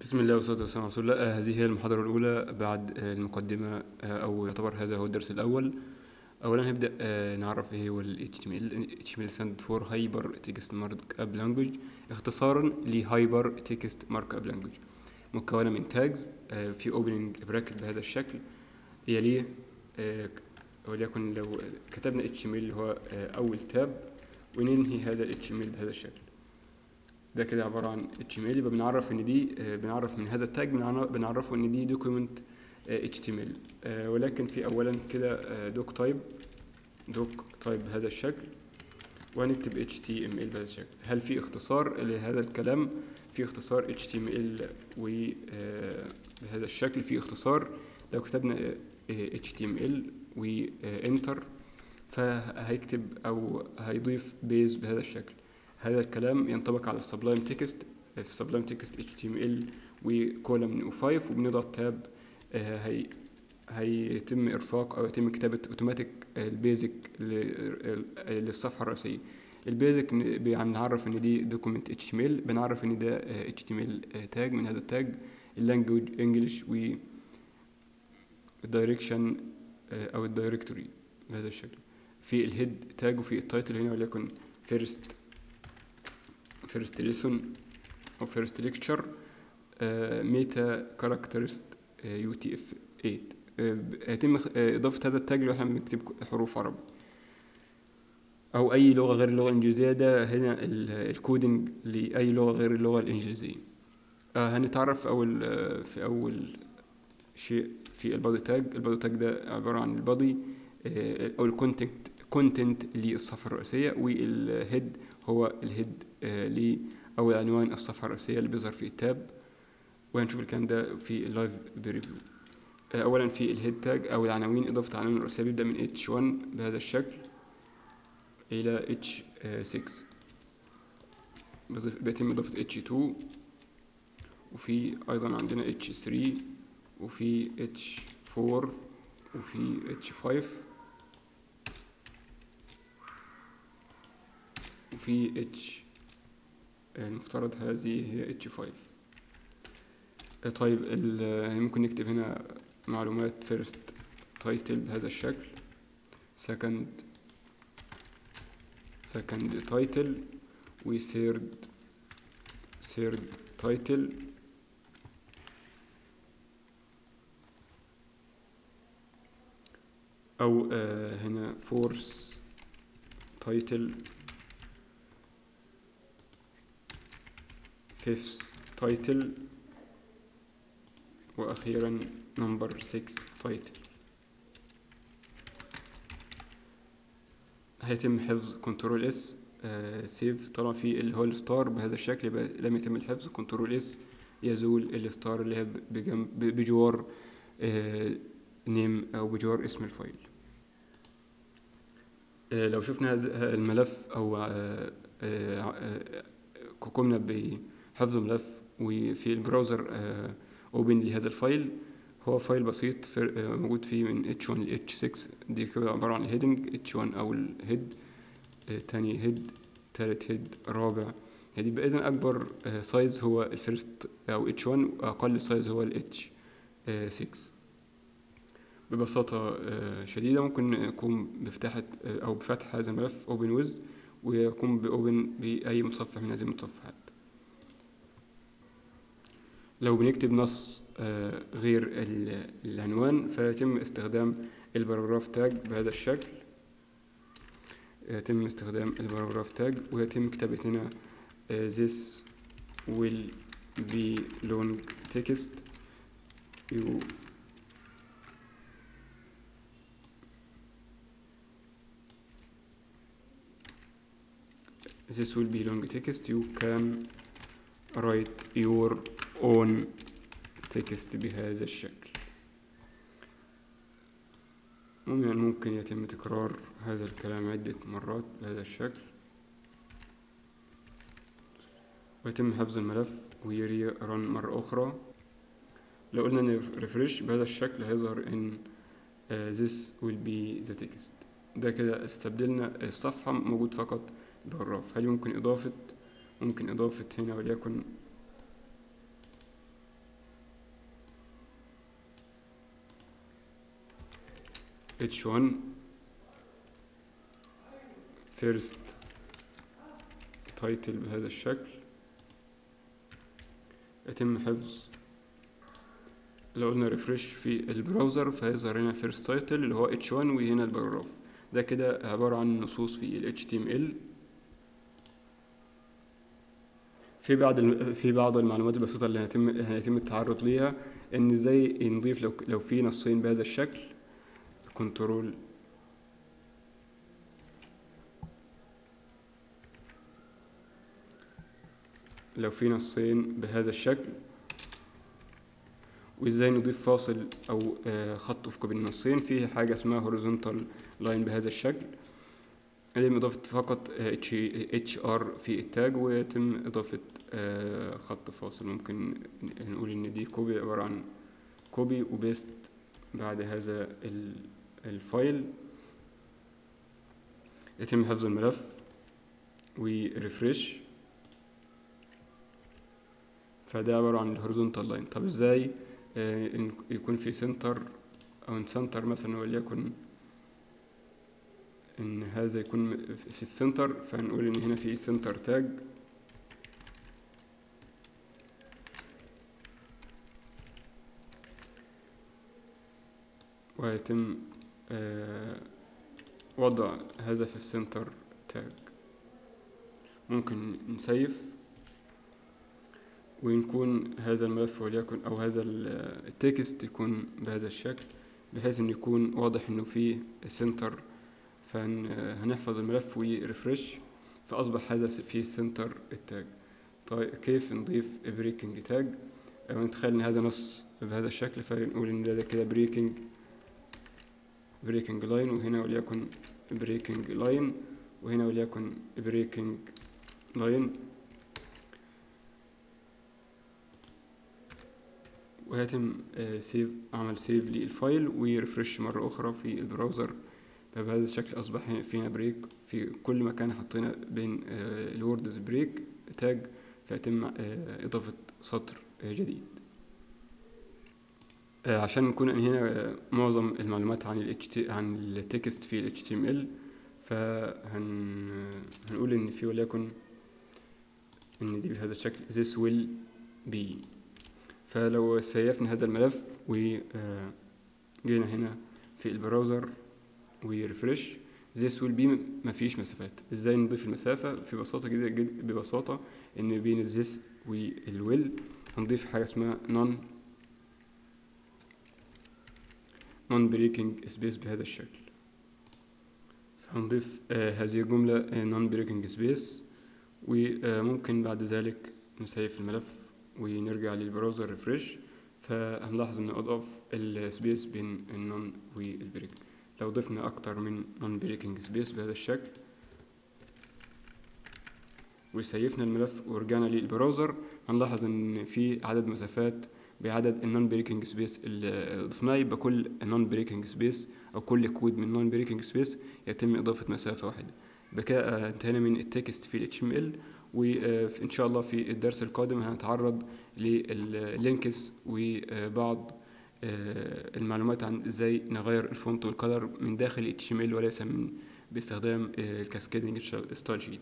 بسم الله والصلاة والسلام على رسول الله. آه، هذه هي المحاضرة الأولى بعد آه، المقدمة آه، أو يعتبر هذا هو الدرس الأول. أولا هنبدأ نعرف إيه هو ال HTML HTML stand for Hyper Text Markup Language. اختصارا ل Hyper Text Markup Language. مكونة من tags في opening bracket بهذا الشكل. يليه وليكن لو كتبنا HTML هو أول تاب وننهي هذا HTML بهذا الشكل. ده كده عبارة عن HTML يبقى بنعرف إن دي آه، بنعرف من هذا ال tag بنعر- بنعرفه إن دي document HTML آه، ولكن في أولا كده doctype doctype بهذا الشكل وهنكتب HTML بهذا الشكل. هل في اختصار لهذا الكلام؟ في اختصار HTML وبهذا الشكل. في اختصار لو كتبنا آه، HTML و enter فهيكتب أو هيضيف base بهذا الشكل. هذا الكلام ينطبق على ال Sublime Text في Sublime Text HTML و colon و5 وبنضغط tab آه، هي هيتم إرفاق أو يتم كتابة automatic ال basic ل- للصفحة الرئيسية. ال basic بنعرف إن دي document ال بنعرف إن ده ال tag من هذا ال tag ال language English و ال direction أو ال directory بهذا الشكل. في ال head tag وفي ال title هنا وليكن first first lecture meta character set UTF 8 آه، ب- هيتم خ- آه، إضافة هذا ال tag لو إحنا بنكتب حروف عربي أو أي لغة غير اللغة الإنجليزية ده هنا ال- ال coding لأي لغة غير اللغة الإنجليزية. آه، هنتعرف آه، في أول شيء في ال body tag. ال body tag ده عبارة عن ال body آه، أو ال content content للصفحة الرئيسية وال head هو ال head آه، أو عنوان الصفحة الرئيسية اللي بيظهر في ال tab. وهنشوف الكلام ده في ال live preview آه، اولا في ال head tag أو العناوين إضافة العناوين الرئيسية بيبدأ من H1 بهذا الشكل إلى H6 بضيف- بيتم إضافة H2 وفي أيضا عندنا H3 وفي H4 وفي H5 وفي H المفترض هذه هي H5 آه، طيب ال- ممكن نكتب هنا معلومات first title بهذا الشكل second second title و third third title. أو آه هنا fourth title. Fifth title. وأخيرا number 6 title. هيتم حفظ control S save طالما في اللي هو ال star بهذا الشكل يبقى لم يتم الحفظ. control S يزول ال star اللي هي بجنب بجوار name أو بجوار اسم ال file. آه، لو شفنا هذا الملف أو آه، آه، آه، قمنا بحفظ الملف وفي ال browser open لهذا ال file. هو file بسيط آه، موجود فيه من H1 ل H6 دي كده عبارة عن ال heading H1 أو ال head آه، تاني head تالت head رابع. يعني يبقى إذا أكبر آه، size هو ال first أو H1 وأقل size هو ال H6 ببساطة آه، شديدة ممكن نقوم بفتحة آه، أو بفتح هذا الملف open with ويقوم ب open بأي متصفح من هذه المتصفحات لو بنكتب نص آه، غير ال- العنوان فيتم استخدام ال paragraph tag بهذا الشكل. يتم استخدام ال paragraph tag ويتم كتابة هنا آه، this will be long text. You this will be long text. You can write your own text بهذا الشكل. ممكن ممكن يتم تكرار هذا الكلام عدة مرات بهذا الشكل. ويتم حفظ الملف و re run مرة أخرى. لو قلنا refresh بهذا الشكل هيظهر إن uh, this will be the text. ده كده استبدلنا الصفحة موجود فقط paragraph هل يمكن إضافة؟ ممكن إضافة هنا وليكن h1 first title بهذا الشكل. يتم حفظ. لو قلنا refresh في ال browser فهيظهر هنا first title اللي هو h1 وهنا ال paragraph. ده كده عبارة عن نصوص في ال HTML في بعض. في بعض المعلومات البسيطة اللي هيتم هيتم التعرض ليها إن إزاي نضيف لو لو في نصين بهذا الشكل. control لو في نصين بهذا الشكل وإزاي نضيف فاصل أو آه، خط افقي بين النصين؟ في حاجة اسمها horizontal line بهذا الشكل. يتم إضافة فقط اتش اتش ار في التاج ويتم إضافة آه، خط فاصل. ممكن نقول إن دي copy عبارة عن copy و paste بعد هذا ال- ال file يتم حفظ الملف و refresh فده عبارة عن ال horizontal line. طب إزاي آه، يكون في center أو إن center مثلا وليكن إن هذا يكون في ال center فنقول إن هنا في center tag ويتم وضع هذا في ال center tag. ممكن ن save ويكون هذا الملف وليكن أو هذا ال- ال text يكون بهذا الشكل بحيث ان يكون واضح إنه فيه center فهنحفظ الملف و refresh فأصبح هذا في center ال tag. طيب كيف نضيف breaking tag أو نتخيل إن هذا نص بهذا الشكل فنقول إن ده كده breaking breaking line وهنا وليكن breaking line وهنا وليكن breaking line وهيتم save عمل save لل file و refresh مرة أخرى في ال browser. فبهذا الشكل أصبح فينا break في كل مكان حطينا بين ال words break tag فيتم آه، إضافة سطر آه، جديد. آه، عشان نكون أنهينا آه، معظم المعلومات عن ال عن ال text في ال HTML فهن هنقول إن في وليكن إن دي بهذا الشكل this will be. فلو save نا هذا الملف وجينا هنا في ال browser و refresh this will be مفيش مسافات. إزاي نضيف المسافة؟ في بساطة جدا ببساطة إن بين this وال will هنضيف حاجة اسمها non non breaking space بهذا الشكل. فهنضيف آه هذه الجملة non breaking space وممكن بعد ذلك ن save الملف ونرجع لل browser refresh فهنلاحظ إن اضاف ال space بين ال non وال break لو ضفنا أكتر من non breaking space بهذا الشكل و save نا الملف ورجعنا لل browser هنلاحظ إن في عدد مسافات بعدد ال non breaking space اللي ضفناه يبقى كل non breaking space أو كل كود من non breaking space يتم إضافة مسافة واحدة. بكده انتهينا من ال text في ال HTML وإن شاء الله في الدرس القادم هنتعرض لل links وبعض المعلومات عن إزاي نغير ال font وال color من داخل HTML وليس من باستخدام ال cascading style sheet